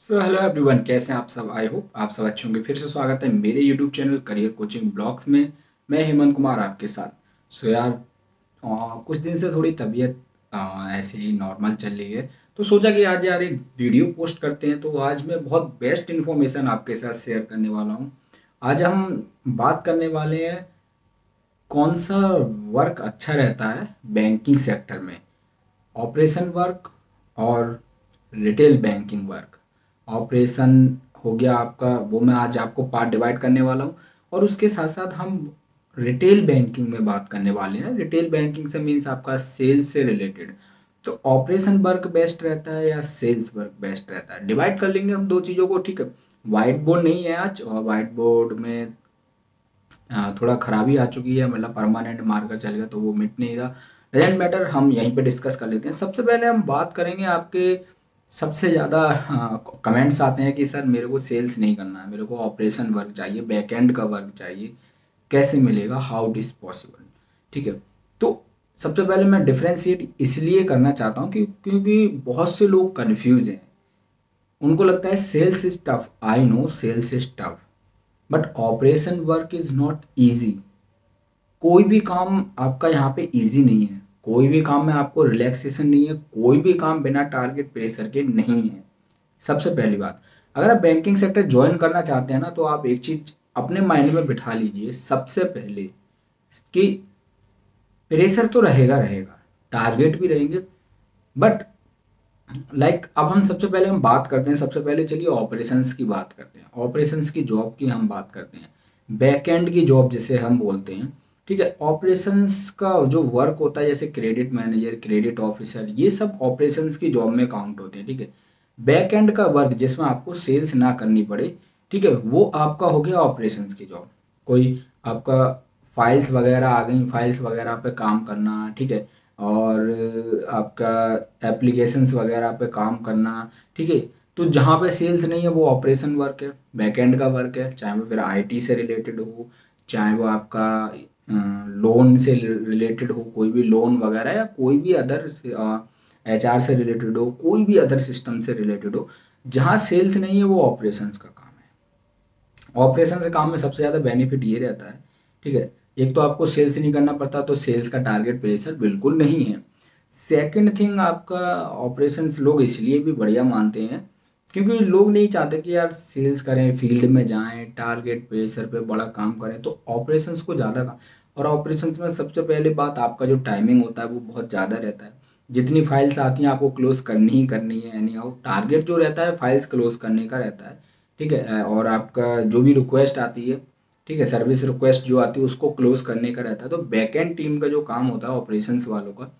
So hello everyone कैसे हैं आप सब? आई होप आप सब अच्छे होंगे। फिर से स्वागत है मेरे YouTube channel career coaching blogs में। मैं हेमंत कुमार आपके साथ। सो so यार आ, कुछ दिन से थोड़ी तबीयत ऐसे ही नॉर्मल चल रही है। तो सोचा कि आज यार एक वीडियो पोस्ट करते हैं तो आज मैं बहुत बेस्ट इन्फॉर्मेशन आपके साथ शेयर करने वाला हूँ। आज हम बात करने वाले हैं कौन सा वर्क अच्छा रहता है बैंकिंग सेक्टर में? ऑपरेशन वर्क और रिटेल बैंकिंग वर्क ऑपरेशन हो गया आपका, वो मैं आज आपको पार्ट डिवाइड करने वाला हूँ। और उसके साथ साथ हम रिटेल बैंकिंग में बात करने वाले हैं। रिटेल बैंकिंग से मीन्स आपका सेल्स से रिलेटेड तो ऑपरेशन वर्क बेस्ट रहता है या सेल्स वर्क बेस्ट रहता है? डिवाइड कर लेंगे हम दो चीज़ों को, ठीक है? वाइट बोर्ड नहीं है आज, और वाइट बोर्ड में थोड़ा खराबी आ चुकी है मतलब परमानेंट मार्कर चल गया तो वो मिट नहीं रहा। डजेंट मैटर हम यहीं पे डिस्कस कर लेते हैं। सबसे पहले हम बात करेंगे आपके सबसे ज़्यादा कमेंट्स आते हैं कि, सर, मेरे को सेल्स नहीं करना है, मेरे को ऑपरेशन वर्क चाहिए बैक एंड का वर्क चाहिए, कैसे मिलेगा? हाउ इट इज़ पॉसिबल ठीक है? तो सबसे पहले मैं डिफ्रेंशिएट इसलिए करना चाहता हूँ कि, क्योंकि बहुत से लोग कन्फ्यूज़ हैं। उनको लगता है sales is tough I know sales is tough but operation work is not easy कोई भी काम आपका यहाँ पे ईजी नहीं है। कोई भी काम में आपको रिलैक्सेशन नहीं है कोई भी काम बिना टारगेट प्रेशर के नहीं है। सबसे पहली बात अगर आप बैंकिंग सेक्टर ज्वाइन करना चाहते हैं ना तो आप एक चीज़ अपने माइंड में बिठा लीजिए सबसे पहले कि प्रेशर तो रहेगा रहेगा टारगेट भी रहेंगे बट लाइक like, अब हम सबसे पहले हम बात करते हैं सबसे पहले चलिए ऑपरेशंस की बात करते हैं। ऑपरेशंस की जॉब की हम बात करते हैं। बैक एंड की जॉब जिसे हम बोलते हैं ठीक है ऑपरेशंस का जो वर्क होता है, जैसे क्रेडिट मैनेजर क्रेडिट ऑफिसर ये सब ऑपरेशंस की जॉब में काउंट होते हैं, ठीक है? बैक एंड का वर्क जिसमें आपको सेल्स ना करनी पड़े, ठीक है, वो आपका हो गया ऑपरेशंस की जॉब कोई आपका फाइल्स वगैरह आ गई फाइल्स वगैरह पे काम करना, ठीक है, और आपका एप्लीकेशंस वगैरह पे काम करना, ठीक है तो जहाँ पे सेल्स नहीं है, वो ऑपरेशन वर्क है बैक एंड का वर्क है, चाहे वो फिर आईटी से रिलेटेड हो, चाहे वो आपका लोन से रिलेटेड हो, कोई भी लोन वगैरह या कोई भी अदर एच आर से रिलेटेड हो, कोई भी अदर सिस्टम से रिलेटेड हो, जहाँ सेल्स नहीं है, वो ऑपरेशंस का काम है। ऑपरेशन से काम में सबसे ज़्यादा बेनिफिट ये रहता है, ठीक है? एक तो आपको सेल्स नहीं करना पड़ता तो सेल्स का टारगेट प्रेशर बिल्कुल नहीं है। सेकंड थिंग आपका ऑपरेशंस लोग इसलिए भी बढ़िया मानते हैं, क्योंकि लोग नहीं चाहते कि यार सेल्स करें फ़ील्ड में जाएँ टारगेट प्रेशर पे बड़ा काम करें तो ऑपरेशंस को ज़्यादा और ऑपरेशंस में सबसे पहले बात आपका जो टाइमिंग होता है वो बहुत ज़्यादा रहता है। जितनी फाइल्स आती हैं आपको क्लोज करनी ही करनी है यानी और टारगेट जो रहता है फाइल्स क्लोज करने का रहता है, ठीक है? और आपका जो भी रिक्वेस्ट आती है, ठीक है? सर्विस रिक्वेस्ट जो आती है उसको क्लोज करने का रहता है। तो बैक एंड टीम का जो काम होता है ऑपरेशंस वालों का,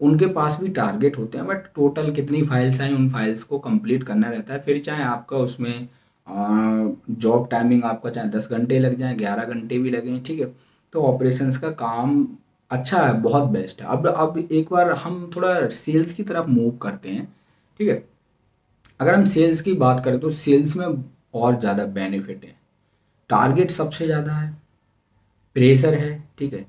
उनके पास भी टारगेट होते हैं बट टोटल कितनी फाइल्स आई उन फाइल्स को कंप्लीट करना रहता है। फिर चाहे आपका उसमें जॉब टाइमिंग आपका चाहे दस घंटे लग जाए, ग्यारह घंटे भी लगें, ठीक है? तो ऑपरेशंस का काम अच्छा है, बहुत बेस्ट है। अब अब एक बार हम थोड़ा सेल्स की तरफ़ मूव करते हैं, ठीक है? अगर हम सेल्स की बात करें तो सेल्स में और ज़्यादा बेनिफिट है। टारगेट सबसे ज़्यादा है प्रेशर है, ठीक है?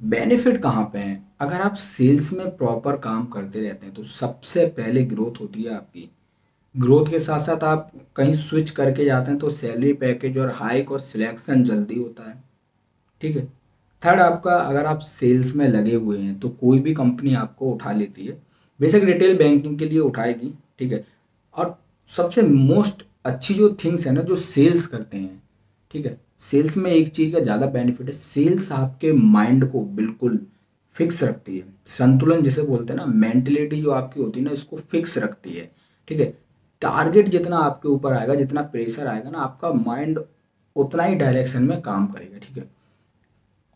बेनिफिट कहाँ पे है? अगर आप सेल्स में प्रॉपर काम करते रहते हैं तो सबसे पहले ग्रोथ होती है आपकी। ग्रोथ के साथ साथ आप कहीं स्विच करके जाते हैं तो सैलरी पैकेज और हाइक और सिलेक्शन जल्दी होता है, ठीक है? थर्ड आपका अगर आप सेल्स में लगे हुए हैं तो कोई भी कंपनी आपको उठा लेती है। बेसिक रिटेल बैंकिंग के लिए उठाएगी, ठीक है? और सबसे मोस्ट अच्छी जो थिंग्स है ना, जो सेल्स करते हैं, ठीक है? सेल्स में एक चीज़ का ज़्यादा बेनिफिट है सेल्स आपके माइंड को बिल्कुल फिक्स रखती है। संतुलन जिसे बोलते हैं ना मेंटलिटी जो आपकी होती है ना, इसको फिक्स रखती है, ठीक है? टारगेट जितना आपके ऊपर आएगा, जितना प्रेशर आएगा ना, आपका माइंड उतना ही डायरेक्शन में काम करेगा, ठीक है?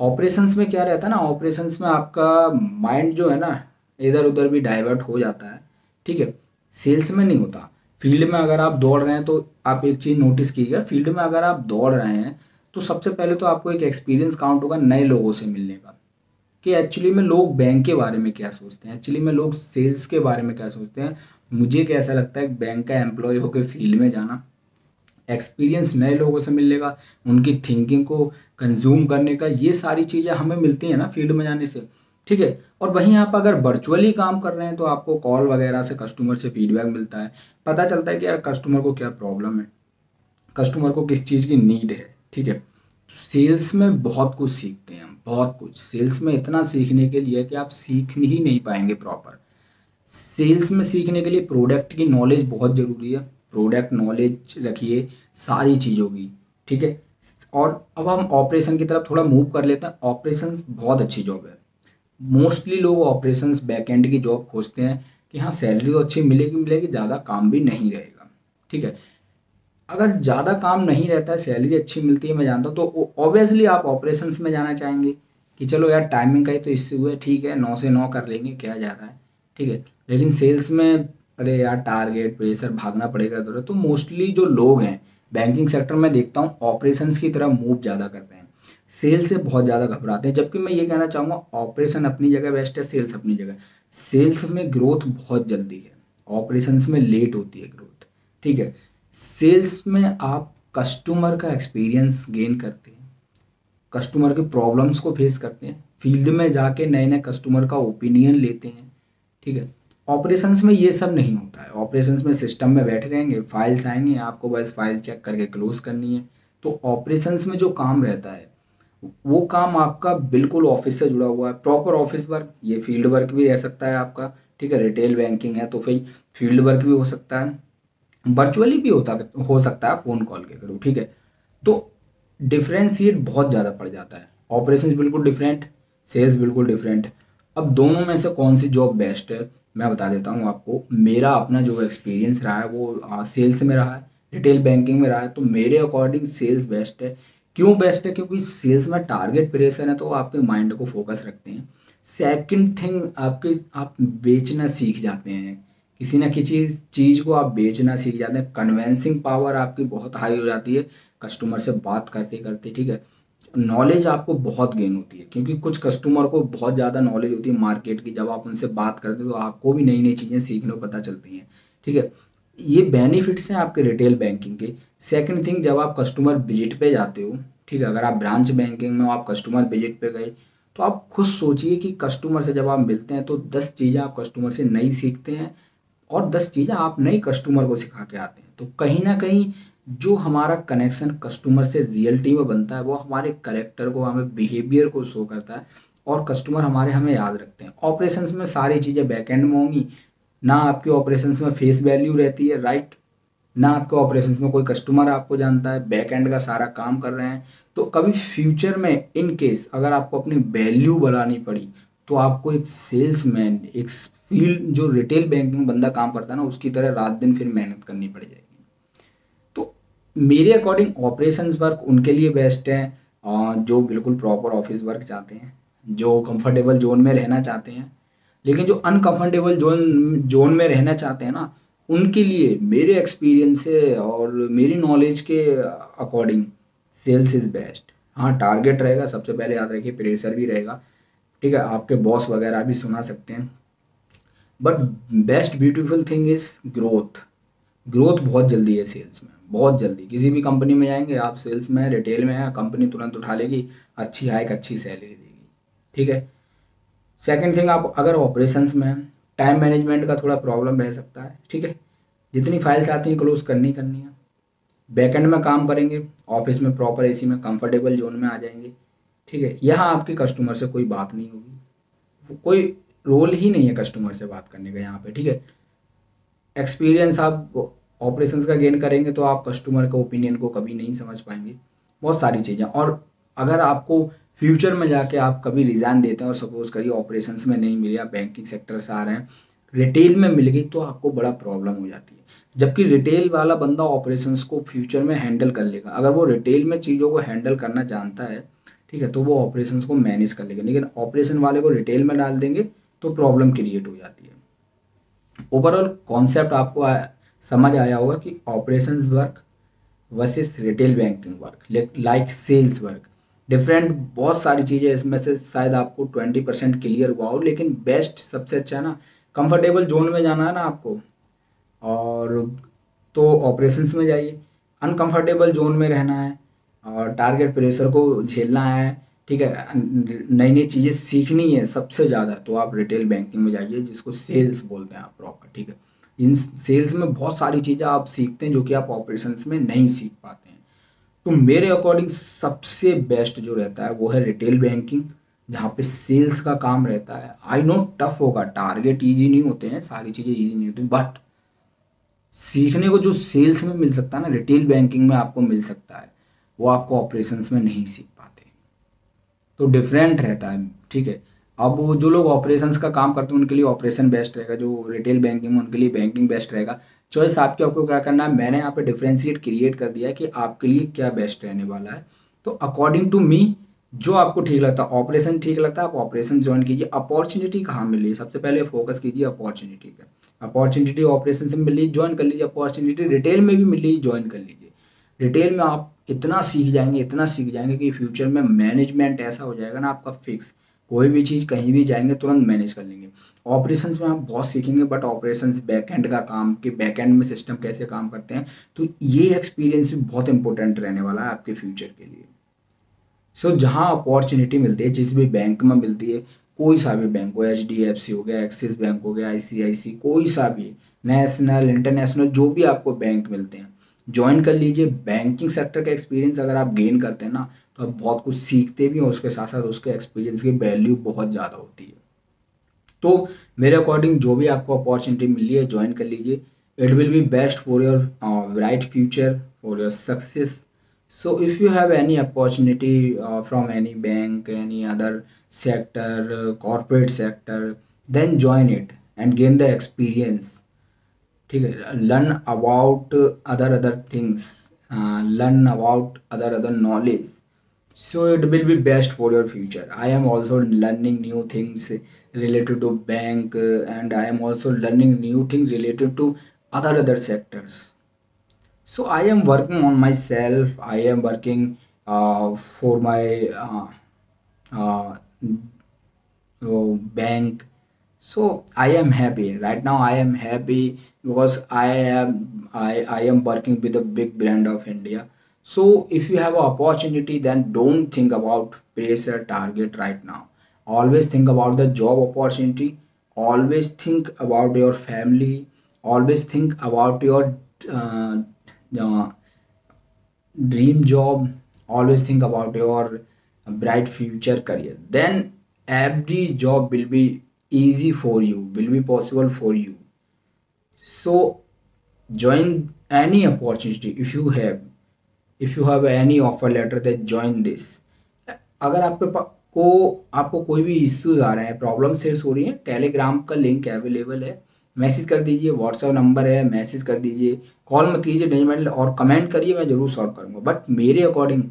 ऑपरेशंस में क्या रहता है ना, ऑपरेशंस में आपका माइंड जो है ना, इधर उधर भी डाइवर्ट हो जाता है, ठीक है? सेल्स में नहीं होता। फ़ील्ड में अगर आप दौड़ रहे हैं तो आप एक चीज़ नोटिस कीजिएगा फ़ील्ड में अगर आप दौड़ रहे हैं तो सबसे पहले तो आपको एक एक्सपीरियंस काउंट होगा नए लोगों से मिलने का, कि एक्चुअली में लोग बैंक के बारे में क्या सोचते हैं? एक्चुअली में लोग सेल्स के बारे में क्या सोचते हैं? मुझे कैसा लगता है? बैंक का एम्प्लॉय होकर फ़ील्ड में जाना। एक्सपीरियंस नए लोगों से मिलेगा उनकी थिंकिंग को कंज्यूम करने का, ये सारी चीज़ें हमें मिलती हैं ना फ़ील्ड में जाने से। ठीक है? और वहीं आप अगर वर्चुअली काम कर रहे हैं तो आपको कॉल वगैरह से कस्टमर से फीडबैक मिलता है। पता चलता है कि यार कस्टमर को क्या प्रॉब्लम है? कस्टमर को किस चीज़ की नीड है? ठीक है? सेल्स में बहुत कुछ सीखते हैं हम, बहुत कुछ। सेल्स में इतना सीखने के लिए कि आप सीख ही नहीं पाएँगे प्रॉपर सेल्स में सीखने के लिए प्रोडक्ट की नॉलेज बहुत ज़रूरी है। प्रोडक्ट नॉलेज रखिए सारी चीज़ों की, ठीक है? और अब हम ऑपरेशन की तरफ़ थोड़ा मूव कर लेते हैं। ऑपरेशन बहुत अच्छी जॉब है। मोस्टली लोग ऑपरेशन बैक एंड की जॉब खोजते हैं कि हाँ सैलरी तो अच्छी मिलेगी मिलेगी, ज़्यादा काम भी नहीं रहेगा, ठीक है? अगर ज़्यादा काम नहीं रहता है, सैलरी अच्छी मिलती है, मैं जानता हूँ तो ऑब्वियसली आप ऑपरेशंस में जाना चाहेंगे कि चलो यार टाइमिंग का ही तो इससे हुआ ठीक है, नौ से नौ कर लेंगे, क्या जा रहा है, ठीक है? लेकिन सेल्स में अरे यार टारगेट प्रेशर भागना पड़ेगा इधर तो मोस्टली जो लोग हैं बैंकिंग सेक्टर में देखता हूँ ऑपरेशंस की तरफ़ मूव ज़्यादा करते हैं। सेल्स से बहुत ज़्यादा घबराते हैं। जबकि मैं ये कहना चाहूँगा ऑपरेशन अपनी जगह बेस्ट है सेल्स अपनी जगह। सेल्स में ग्रोथ बहुत जल्दी है। ऑपरेशंस में लेट होती है ग्रोथ ठीक है? सेल्स में आप कस्टमर का एक्सपीरियंस गेन करते हैं। कस्टमर के प्रॉब्लम्स को फेस करते हैं। फ़ील्ड में जाके नए नए कस्टमर का ओपिनियन लेते हैं। ठीक है? ऑपरेशंस में ये सब नहीं होता है। ऑपरेशंस में सिस्टम में बैठे रहेंगे, फाइल्स आएँगे, आपको बस फ़ाइल चेक करके क्लोज करनी है। तो ऑपरेशंस में जो काम रहता है, वो काम आपका बिल्कुल ऑफ़िस से जुड़ा हुआ है। प्रॉपर ऑफ़िस वर्क, ये फ़ील्ड वर्क भी रह सकता है आपका, ठीक है? रिटेल बैंकिंग है तो फिर फ़ील्ड वर्क भी हो सकता है। वर्चुअली भी होता, हो सकता है फ़ोन कॉल के थ्रू ठीक है? तो डिफ्रेंशिएट बहुत ज़्यादा पड़ जाता है। ऑपरेशन बिल्कुल डिफरेंट, सेल्स बिल्कुल डिफरेंट। अब दोनों में से कौन सी जॉब बेस्ट है? मैं बता देता हूँ आपको, मेरा अपना जो एक्सपीरियंस रहा है, वो सेल्स में रहा है रिटेल बैंकिंग में रहा है तो मेरे अकॉर्डिंग सेल्स बेस्ट है। क्यों बेस्ट है? क्योंकि सेल्स में टारगेट प्रेशर है तो आपके माइंड को फोकस रखते हैं। सेकंड थिंग आपके, आप बेचना सीख जाते हैं। किसी ना किसी चीज़ को आप बेचना सीख जाते हैं। कन्वेंसिंग पावर आपकी बहुत हाई हो जाती है। कस्टमर से बात करते करते ठीक है? नॉलेज आपको बहुत गेन होती है, क्योंकि कुछ कस्टमर को बहुत ज़्यादा नॉलेज होती है मार्केट की। जब आप उनसे बात करते हो तो आपको भी नई नई चीज़ें सीखने को पता चलती हैं, ठीक है? ये बेनिफिट्स हैं आपके रिटेल बैंकिंग के। सेकंड थिंग जब आप कस्टमर विज़िट पे जाते हो, ठीक है? अगर आप ब्रांच बैंकिंग में हो, आप कस्टमर विज़िट पे गए तो आप खुद सोचिए कि कस्टमर से जब आप मिलते हैं तो दस चीज़ें आप कस्टमर से नई सीखते हैं और दस चीज़ें आप नई कस्टमर को सिखा के आते हैं। तो कहीं ना कहीं जो हमारा कनेक्शन कस्टमर से रियलिटी में बनता है, वो हमारे करेक्टर को, हमें बिहेवियर को शो करता है और कस्टमर हमारे हमें याद रखते हैं। ऑपरेशंस में सारी चीज़ें बैक एंड में होंगी। ना आपके ऑपरेशंस में फेस वैल्यू रहती है राइट ना आपके ऑपरेशंस में कोई कस्टमर आपको जानता है बैक एंड का सारा काम कर रहे हैं। तो कभी फ्यूचर में इन केस अगर आपको अपनी वैल्यू बढ़ानी पड़ी तो आपको एक सेल्स मैन एक फ़ील्ड जो रिटेल बैंकिंग बंदा काम करता है ना, उसकी तरह रात दिन फिर मेहनत करनी पड़ जाएगी। मेरे अकॉर्डिंग ऑपरेशन वर्क उनके लिए बेस्ट है जो बिल्कुल प्रॉपर ऑफ़िस वर्क चाहते हैं, जो कंफर्टेबल जोन में रहना चाहते हैं। लेकिन जो अनकंफर्टेबल जोन जोन में रहना चाहते हैं ना, उनके लिए मेरे एक्सपीरियंस से और मेरी नॉलेज के अकॉर्डिंग सेल्स इज़ बेस्ट हाँ टारगेट रहेगा, सबसे पहले याद रखिए प्रेशर भी रहेगा। ठीक है, आपके बॉस वगैरह भी सुना सकते हैं। But best beautiful thing is growth growth बहुत जल्दी है सेल्स में। बहुत जल्दी। किसी भी कंपनी में जाएँगे, आप सेल्स में रिटेल में हैं कंपनी तुरंत उठा लेगी, अच्छी हाइक अच्छी सैलरी देगी। ठीक है? सेकंड थिंग आप अगर ऑपरेशंस में टाइम मैनेजमेंट का थोड़ा प्रॉब्लम रह सकता है। ठीक है? जितनी फाइल्स आती हैं क्लोज करनी करनी है। बैकेंड में काम करेंगे ऑफ़िस में प्रॉपर एसी में कंफर्टेबल जोन में आ जाएँगे। ठीक है? यहाँ आपके कस्टमर से कोई बात नहीं होगी। कोई रोल ही नहीं है कस्टमर से बात करने का यहाँ पे। ठीक है? एक्सपीरियंस आप ऑपरेशंस का गेन करेंगे तो आप कस्टमर का ओपिनियन को कभी नहीं समझ पाएँगे। बहुत सारी चीज़ें। और अगर आपको फ्यूचर में जाके आप कभी रिज़ाइन देते हैं और सपोज़ करिए ऑपरेशंस में नहीं मिले, आप बैंकिंग सेक्टर से आ रहे हैं रिटेल में मिल गई तो आपको बड़ा प्रॉब्लम हो जाती है। जबकि रिटेल वाला बंदा ऑपरेशंस को फ्यूचर में हैंडल कर लेगा। अगर वो रिटेल में चीज़ों को हैंडल करना जानता है, ठीक है तो वो ऑपरेशंस को मैनेज कर लेगा। लेकिन ऑपरेशन वाले को रिटेल में डाल देंगे तो प्रॉब्लम क्रिएट हो जाती है। ओवरऑल कॉन्सेप्ट आपको समझ आया होगा कि operation work versus retail banking work like sales work different बहुत सारी चीज़ें इसमें से शायद आपको ट्वेंटी परसेंट क्लियर हुआ हो, लेकिन बेस्ट सबसे अच्छा है ना कंफर्टेबल जोन में जाना है ना आपको। और तो ऑपरेशंस में जाइए। अनकंफर्टेबल जोन में रहना है, और टारगेट प्रेशर को झेलना है, ठीक है? नई नई चीज़ें सीखनी है सबसे ज़्यादा तो आप रिटेल बैंकिंग में जाइए, जिसको सेल्स बोलते हैं आप प्रॉपर ठीक है? इन सेल्स में बहुत सारी चीज़ें आप सीखते हैं जो कि आप ऑपरेशंस में नहीं सीख पाते हैं। तो मेरे अकॉर्डिंग सबसे बेस्ट जो रहता है वो है रिटेल बैंकिंग जहाँ पे सेल्स का काम रहता है। आई नो टफ होगा टारगेट ईजी नहीं होते हैं, सारी चीज़ें ईजी नहीं होती बट सीखने को जो सेल्स में मिल सकता है ना रिटेल बैंकिंग में आपको मिल सकता है, वो आपको ऑपरेशंस में नहीं सीख पाते। तो डिफरेंट रहता है, ठीक है? अब जो लोग ऑपरेशंस का काम करते हैं, उनके लिए ऑपरेशन बेस्ट रहेगा, जो रिटेल बैंकिंग उनके लिए बैंकिंग बेस्ट रहेगा। चॉइस आपके, आपको क्या करना है? मैंने यहाँ पे डिफ्रेंशिएट क्रिएट कर दिया है कि आपके लिए क्या बेस्ट रहने वाला है। तो अकॉर्डिंग टू मी जो आपको ठीक लगता है ऑपरेशन ठीक लगता है, आप ऑपरेशन ज्वाइन कीजिए। अपॉर्चुनिटी कहाँ मिल रही है? सबसे पहले फोकस कीजिए अपॉर्चुनिटी पे। अपॉर्चुनिटी ऑपरेशन से मिल ज्वाइन कर लीजिए। अपॉर्चुनिटी रिटेल में भी मिल ज्वाइन कर लीजिए। रिटेल में आप इतना सीख जाएँगे, इतना सीख जाएँगे कि फ्यूचर में मैनेजमेंट ऐसा हो जाएगा ना, आपका फिक्स कोई भी चीज़ कहीं भी जाएँगे तुरंत मैनेज कर लेंगे। ऑपरेशंस में आप बहुत सीखेंगे बट ऑपरेशंस बैकएंड का काम कि बैकएंड में सिस्टम कैसे काम करते हैं तो ये एक्सपीरियंस भी बहुत इंपॉर्टेंट रहने वाला है आपके फ्यूचर के लिए। सो so, जहाँ अपॉर्चुनिटी मिलती है जिस भी बैंक में मिलती है कोई सा भी बैंक हो एच डी एफ़ सी हो गया एक्सिस बैंक हो गया आई सी आई सी कोई सा भी नेशनल इंटरनेशनल जो भी आपको बैंक मिलते हैं ज्वाइन कर लीजिए। बैंकिंग सेक्टर का एक्सपीरियंस अगर आप गेन करते हैं ना तो आप बहुत कुछ सीखते भी हैं उसके साथ साथ उसके एक्सपीरियंस की वैल्यू बहुत ज़्यादा होती है। तो मेरे अकॉर्डिंग जो भी आपको अपॉर्चुनिटी मिली है ज्वाइन कर लीजिए। It will be best for your bright future for your success you have any opportunity uh, from any bank any other sector uh, corporate sector then join it and gain the experience. ठीक है learn about other other things uh, learn about other other knowledge so it will be best for your future i am also learning new things related to bank uh, and i am also learning new things related to other other sectors so i am working on myself i am working uh, for my uh, uh, bank so i am happy. Right now i am happy because i am i i am working with a big brand of india. So if you have an opportunity then don't think about pressure target right now. Always think about the job opportunity. Always think about your family. Always think about your uh, dream job. Always think about your bright future career. Then every job will be easy for you, will be possible for you. So, join any opportunity if you have, if you have any offer letter, then join this. अगर आपके को, आपको कोई भी issues आ रहे हैं problem face हो रही है टेलीग्राम का लिंक अवेलेबल है। मैसेज कर दीजिए व्हाट्सअप नंबर है मैसेज कर दीजिए। कॉल मत कीजिए डेजमेंट और कमेंट करिए, मैं ज़रूर सॉल्व करूँगा। बट मेरे अकॉर्डिंग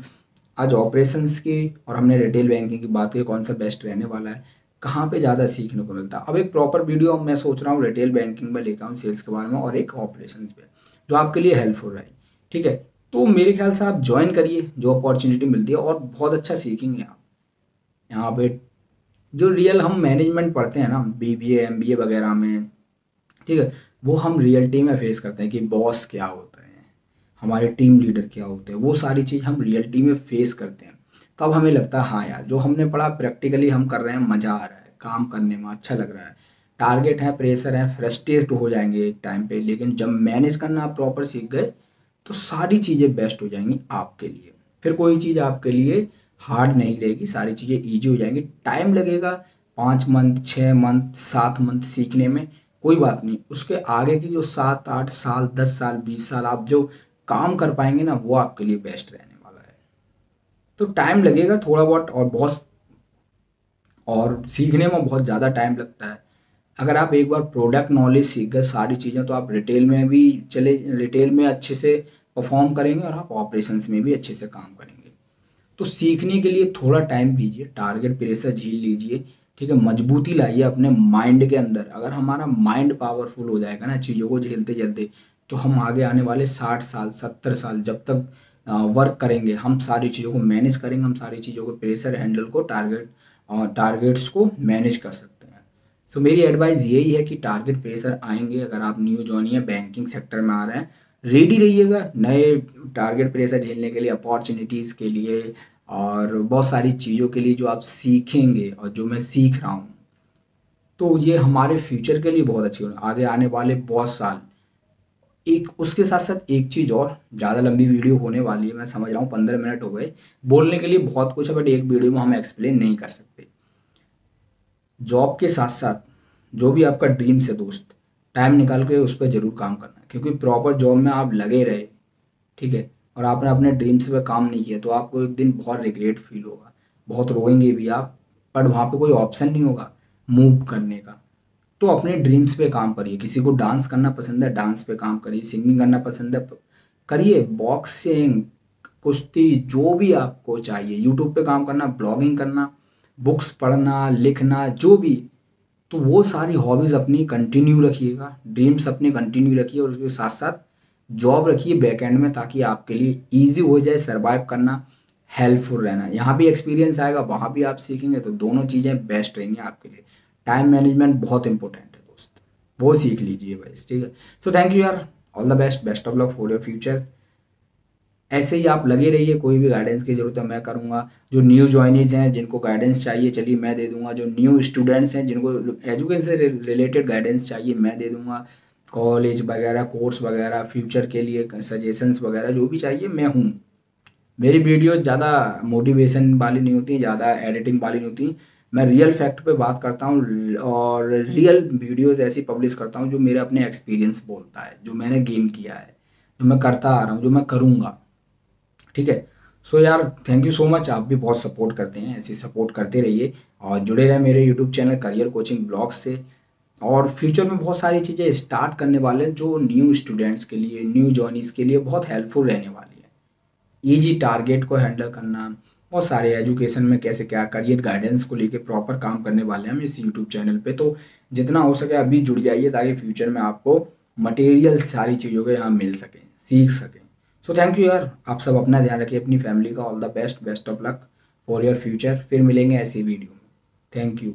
आज ऑपरेशंस की और हमने रिटेल बैंकिंग की बात की कौन सा बेस्ट रहने वाला है। कहाँ पे ज़्यादा सीखने को मिलता। है अब एक प्रॉपर वीडियो मैं सोच रहा हूँ रिटेल बैंकिंग में लेकर आऊँ सेल्स के बारे में और एक ऑपरेशन पे, जो आपके लिए हेल्पफुल रहे। ठीक है? तो मेरे ख्याल से आप ज्वाइन करिए, जो अपॉर्चुनिटी मिलती है और बहुत अच्छा सीखेंगे आप। यहाँ पे जो रियल हम मैनेजमेंट पढ़ते हैं ना B B M B A वगैरह में, ठीक है? वो हम रियलिटी में फेस करते हैं कि बॉस क्या होता है, हमारे टीम लीडर क्या होते हैं, वो सारी चीज़ हम रियलिटी में फेस करते हैं। तब हमें लगता है हाँ यार, जो हमने पढ़ा प्रैक्टिकली हम कर रहे हैं, मज़ा आ रहा है, काम करने में अच्छा लग रहा है। टारगेट है प्रेशर है फ्रस्ट्रेट हो जाएँगे एक टाइम पे, लेकिन जब मैनेज करना आप प्रॉपर सीख गए तो सारी चीज़ें बेस्ट हो जाएँगी आपके लिए। फिर कोई चीज़ आपके लिए हार्ड नहीं रहेगी, सारी चीज़ें ईजी हो जाएँगी। टाइम लगेगा, पाँच मंथ छः मंथ सात मंथ सीखने में, कोई बात नहीं। उसके आगे की जो सात, आठ साल, दस साल, बीस साल आप जो काम कर पाएँगे ना, वो आपके लिए बेस्ट है तो टाइम लगेगा थोड़ा बहुत और बहुत, और सीखने में बहुत ज़्यादा टाइम लगता है। अगर आप एक बार प्रोडक्ट नॉलेज सीख गए सारी चीज़ें तो आप रिटेल में भी चले रिटेल में अच्छे से परफॉर्म करेंगे और आप ऑपरेशंस में भी अच्छे से काम करेंगे। तो सीखने के लिए थोड़ा टाइम दीजिए टारगेट प्रेशर झील लीजिए, ठीक है, मजबूती लाइए अपने माइंड के अंदर। अगर हमारा माइंड पावरफुल हो जाएगा ना चीज़ों को झेलते झेलते तो हम आगे आने वाले साठ साल, सत्तर साल, जब तक वर्क करेंगे। हम सारी चीज़ों को मैनेज करेंगे हम सारी चीज़ों को प्रेशर हैंडल को टारगेट टारगेट्स को मैनेज कर सकते हैं। सो so, मेरी एडवाइस यही है कि टारगेट प्रेशर आएँगे। अगर आप न्यू जॉइन या बैंकिंग सेक्टर में आ रहे हैं रेडी रहिएगा। नए टारगेट प्रेशर झेलने के लिए अपॉर्चुनिटीज़ के लिए और बहुत सारी चीज़ों के लिए जो आप सीखेंगे और जो मैं सीख रहा हूँ। तो ये हमारे फ्यूचर के लिए बहुत अच्छी आगे आने वाले बहुत साल एक उसके साथ साथ एक चीज़ और ज़्यादा लंबी वीडियो होने वाली है, मैं समझ रहा हूँ, पंद्रह मिनट हो गए। बोलने के लिए बहुत कुछ है, बट एक वीडियो में हम एक्सप्लेन नहीं कर सकते। जॉब के साथ साथ, जो भी आपका ड्रीम्स है दोस्त टाइम निकाल के उस पर ज़रूर काम करना क्योंकि प्रॉपर जॉब में आप लगे रहे, ठीक है, और आपने अपने ड्रीम्स पर काम नहीं किया तो आपको एक दिन बहुत रिग्रेट फील होगा, बहुत रोएँगे भी आप, पर वहाँ पे कोई ऑप्शन नहीं होगा मूव करने का। तो अपने ड्रीम्स पे काम करिए। किसी को डांस करना पसंद है डांस पे काम करिए। सिंगिंग करना पसंद है, करिए। बॉक्सिंग कुश्ती, जो भी आपको चाहिए। यूट्यूब पे काम करना ब्लॉगिंग करना बुक्स पढ़ना, लिखना, जो भी तो वो सारी हॉबीज़ अपनी कंटिन्यू रखिएगा। ड्रीम्स अपने कंटिन्यू रखिए और उसके साथ साथ जॉब रखिए बैक एंड में ताकि आपके लिए ईजी हो जाए सर्वाइव करना हेल्पफुल रहना। यहाँ भी एक्सपीरियंस आएगा, वहाँ भी आप सीखेंगे तो दोनों चीज़ें बेस्ट रहेंगी आपके लिए। टाइम मैनेजमेंट बहुत इंपॉर्टेंट है दोस्त। वो सीख लीजिए भाई, ठीक है? सो थैंक यू यार। All the best best of luck for your future ऐसे ही आप लगे रहिए, कोई भी गाइडेंस की ज़रूरत है, मैं करूँगा। जो न्यू ज्वाइनीज हैं, जिनको गाइडेंस चाहिए, चलिए मैं दे दूँगा। जो न्यू स्टूडेंट्स हैं, जिनको एजुकेशन से रिलेटेड गाइडेंस चाहिए, मैं दे दूँगा। कॉलेज वगैरह कोर्स वगैरह फ्यूचर के लिए सजेशंस वगैरह, जो भी चाहिए, मैं हूँ। मेरी वीडियो ज़्यादा मोटिवेशन वाली नहीं होती, ज़्यादा एडिटिंग वाली नहीं होती। मैं रियल फैक्ट पे बात करता हूँ, और रियल वीडियोस ऐसी पब्लिश करता हूँ जो मेरे अपने एक्सपीरियंस बोलता है, जो मैंने गेन किया है, जो मैं करता आ रहा हूँ, जो मैं करूँगा। ठीक है? सो so यार थैंक यू सो मच आप भी बहुत सपोर्ट करते हैं, ऐसे सपोर्ट करते रहिए, और जुड़े रहे मेरे YouTube channel career coaching blog से। और फ्यूचर में बहुत सारी चीज़ें स्टार्ट करने वाले हैं, जो न्यू स्टूडेंट्स के लिए न्यू जॉइनिस के लिए बहुत हेल्पफुल रहने वाली है। ईजी टारगेट को हैंडल करना बहुत सारे एजुकेशन में कैसे क्या करियर गाइडेंस को लेके प्रॉपर काम करने वाले हैं हम इस यूट्यूब चैनल पे। तो जितना हो सके अभी जुड़ जाइए ताकि फ्यूचर में आपको मटेरियल सारी चीज़ों के यहाँ मिल सकें, सीख सकें। सो थैंक यू यार। आप सब अपना ध्यान रखिए, अपनी फैमिली का all the best best of luck for your future फिर मिलेंगे ऐसी वीडियो में। Thank you